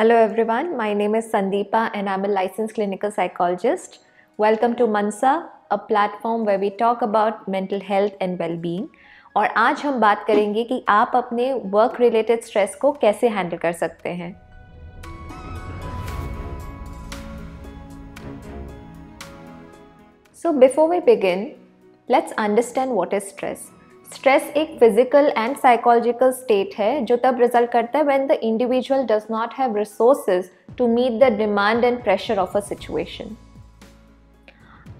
Hello everyone, my name is Sandeepa and I'm a licensed clinical psychologist. Welcome to Mansa, a platform where we talk about mental health and well-being. और आज हम बात करेंगे कि आप अपने work related stress को कैसे हैंडल कर सकते हैं so before we begin let's understand what is stress stress एक फ़िज़िकल एंड साइकोलॉजिकल स्टेट है, जो तब रिज़ल्ट करता है when the individual does not have resources to meet the demand and pressure of a situation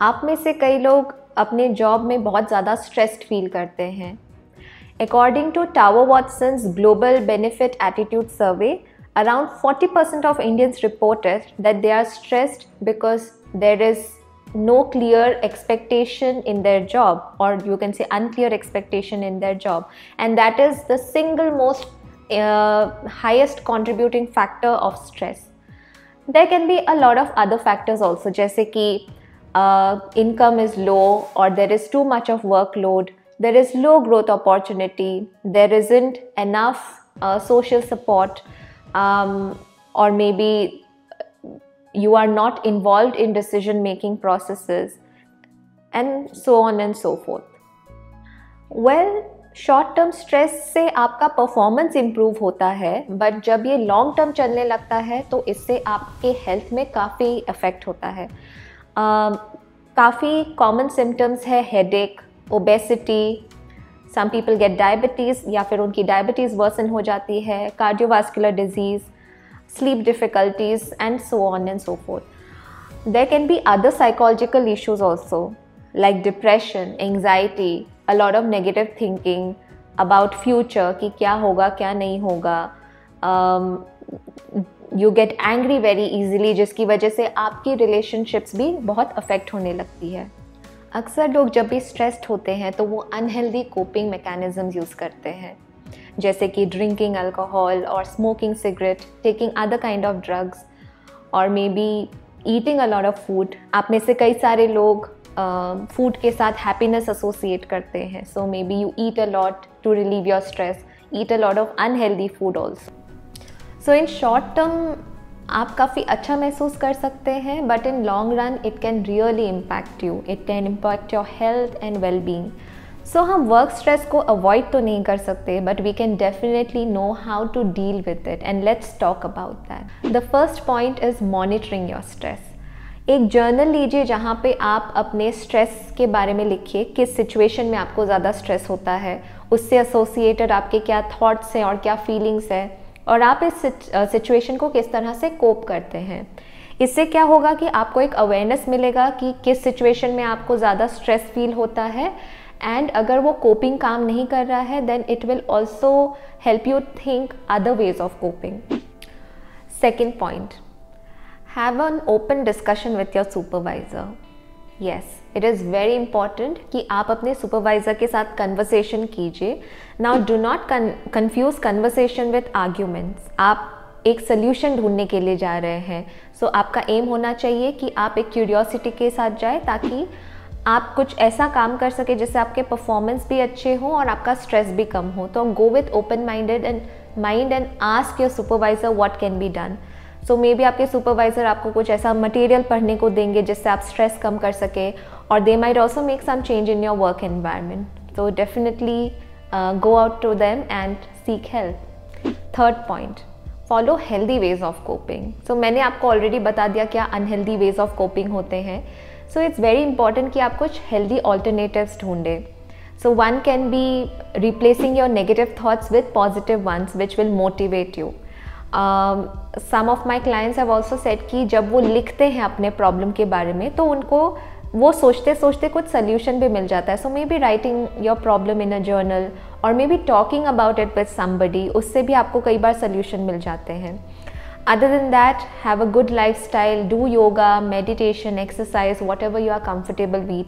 आप में से कई लोग अपने जॉब में बहुत ज़्यादा स्ट्रेस्ड फील करते हैं। According to Tower Watsons global benefit attitude survey around 40% of Indians reported that they are stressed because there is no clear expectation in their job or you can say unclear expectation in their job. And that is the single most uh, highest contributing factor of stress. There can be a lot of other factors also. Jaise ki uh, income is low or there is too much of workload there is low growth opportunity there isn't enough uh, social support um, or maybe you are not involved in decision making processes, and so on and so forth. Well short term stress से आपका performance improve होता है but जब ये long term चलने लगता है तो इससे आपके हेल्थ में काफ़ी इफ़ेक्ट होता है। काफ़ी कॉमन सिम्टम्स है headache obesity some people get diabetes या फिर उनकी डायबिटीज़ वर्सन हो जाती है cardiovascular disease sleep difficulties, and so on and so forth. There can be other psychological issues also, like depression, anxiety, a lot of negative thinking about future कि क्या होगा क्या नहीं होगा you get angry very easily जिसकी वजह से आपकी रिलेशनशिप्स भी बहुत अफेक्ट होने लगती है अक्सर लोग जब भी स्ट्रेस्ड होते हैं तो वो अनहेल्दी कोपिंग मैकेनिज्म यूज़ करते हैं जैसे कि ड्रिंकिंग अल्कोहल और smoking cigarette taking other kind of drugs और maybe eating a lot of food आप में से कई सारे लोग फ़ूड uh, के साथ हैप्पीनेस एसोसिएट करते हैं. So maybe you eat a lot to relieve your stress eat a lot of unhealthy food also so in short term आप काफ़ी अच्छा महसूस कर सकते हैं but in long run it can really impact you it can impact your health and well being so so, हम work stress को avoid तो नहीं कर सकते but we can definitely know how to deal with it and let's talk about that the first point is monitoring your stress एक journal लीजिए जहाँ पे आप अपने स्ट्रेस के बारे में लिखिए किस सिचुएशन में आपको ज़्यादा स्ट्रेस होता है उससे एसोसिएटेड आपके क्या थॉट्स हैं और क्या फीलिंग्स हैं और आप इस सिचुएशन को किस तरह से कोप करते हैं। इससे क्या होगा कि आपको एक अवेयरनेस मिलेगा कि किस सिचुएशन में आपको ज़्यादा स्ट्रेस फील होता है एंड अगर वो कोपिंग काम नहीं कर रहा है then it will also help you think other ways of coping second point have an open discussion with your supervisor yes it is very important कि आप अपने सुपरवाइज़र के साथ कन्वर्सेशन कीजिए. Now do not confuse conversation with arguments आप एक solution ढूँढने के लिए जा रहे हैं. सो so, आपका एम होना चाहिए कि आप एक क्यूरियोसिटी के साथ जाए ताकि आप कुछ ऐसा काम कर सके जिससे आपके परफॉर्मेंस भी अच्छे हों और आपका स्ट्रेस भी कम हो। तो go with open minded and mind and ask your supervisor what can be done so maybe आपके सुपरवाइजर आपको कुछ ऐसा मटेरियल पढ़ने को देंगे जिससे आप स्ट्रेस कम कर सके और they might also make some change in your work environment तो definitely go out to them and seek help third point follow healthy ways of coping so मैंने आपको ऑलरेडी बता दिया क्या अनहेल्दी वेज ऑफ़ कोपिंग होते हैं। So it's very important कि आप कुछ हेल्दी ऑल्टरनेटिव्स ढूंढें। So one can be replacing your negative thoughts with positive ones which will motivate you some of my clients have also said कि जब वो लिखते हैं अपने प्रॉब्लम के बारे में तो उनको वो सोचते सोचते कुछ सोल्यूशन भी मिल जाता है। So maybe writing your problem in a journal और maybe talking about it with somebody उससे भी आपको कई बार सोल्यूशन मिल जाते हैं। Other than that, have a good lifestyle, do yoga, meditation, exercise, whatever you are comfortable with,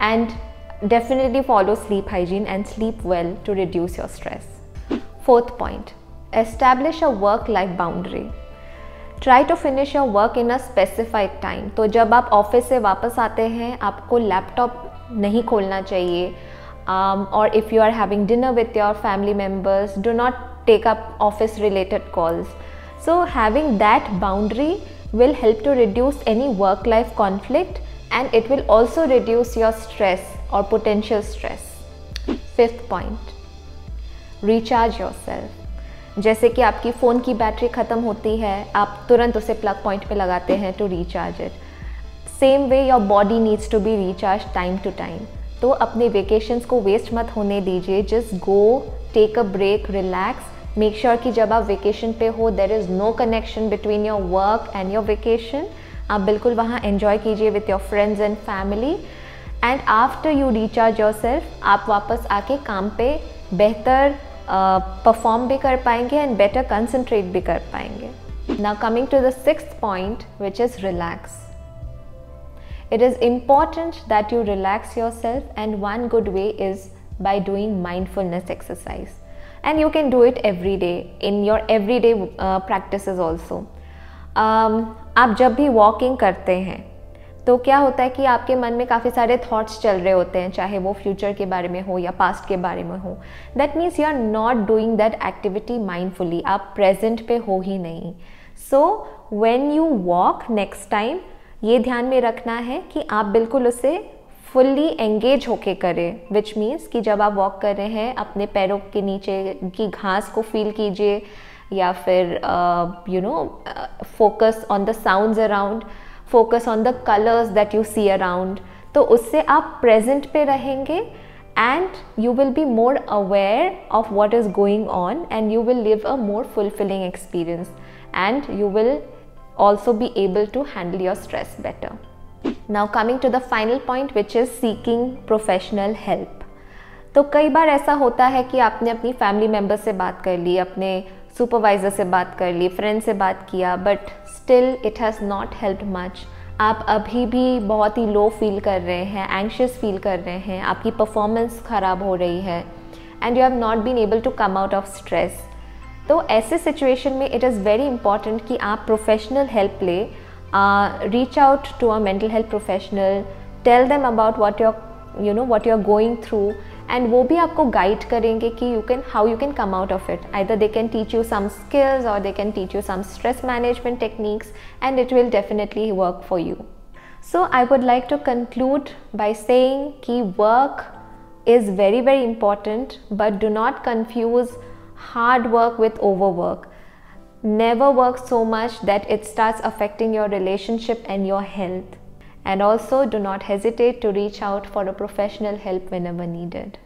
and definitely follow sleep hygiene and sleep well to reduce your stress. Fourth point establish a work life boundary. Try to finish your work in a specified time तो जब आप office से वापस आते हैं आपको laptop नहीं खोलना चाहिए और if you are having dinner with your family members do not take up office related calls So having that boundary will help to reduce any work life conflict and it will also reduce your stress or potential stress. Fifth point recharge yourself जैसे कि आपकी phone की battery ख़त्म होती है आप तुरंत उसे प्लग पॉइंट पे लगाते हैं to recharge it same way your body needs to be recharge time to time तो अपने वेकेशंस को वेस्ट मत होने दीजिए just go take a break relax make sure कि जब आप वेकेशन पे हो there is no connection between your work and your vacation आप बिल्कुल वहाँ एन्जॉय कीजिए with your friends and family and after you recharge yourself आप वापस आके काम पे बेहतर परफॉर्म uh, भी कर पाएँगे एंड बेटर कंसनट्रेट भी कर पाएँगे. Now coming to the six point which is relax It is important that you relax yourself, and one good way is by doing mindfulness exercise. And you can do it every day in your everyday uh, practices also. Um, आप जब भी walking करते हैं तो क्या होता है कि आपके मन में काफ़ी सारे थॉट्स चल रहे होते हैं चाहे वो फ्यूचर के बारे में हो या पास्ट के बारे में हो। That means you are not doing that activity mindfully आप प्रेजेंट पे हो ही नहीं। So when you walk next time ये ध्यान में रखना है कि आप बिल्कुल उसे फुल्ली एंगेज होके करें विच मीन्स कि जब आप वॉक कर रहे हैं, अपने पैरों के नीचे की घास को फील कीजिए, या फिर you know focus on the sounds around focus on the colours that you see around तो उससे आप प्रेजेंट पे रहेंगे and you will be more aware of what is going on and you will live a more fulfilling experience and you will also be able to handle your stress better. Now coming to the final point which is seeking professional help तो कई बार ऐसा होता है कि आपने अपनी family member से बात कर ली, अपने सुपरवाइज़र से बात कर ली फ्रेंड से बात किया but still it has not help much आप अभी भी बहुत ही लो फील कर रहे हैं एंशियस फील कर रहे हैं, आपकी परफॉर्मेंस ख़राब हो रही है and you have not been able to come out of stress तो ऐसे सिचुएशन में इट इज़ वेरी इंपॉर्टेंट कि आप प्रोफेशनल हेल्प ले uh, reach out to a mental health professional tell them about what you're you know what you're going through and वो भी आपको guide करेंगे कि you can how you can come out of it either they can teach you some skills or they can teach you some stress management techniques and it will definitely work for you so I would like to conclude by saying कि work is very very important but do not confuse hard work with overwork Never work so much that it starts affecting your relationship and your health. And also, do not hesitate to reach out for a professional help whenever needed.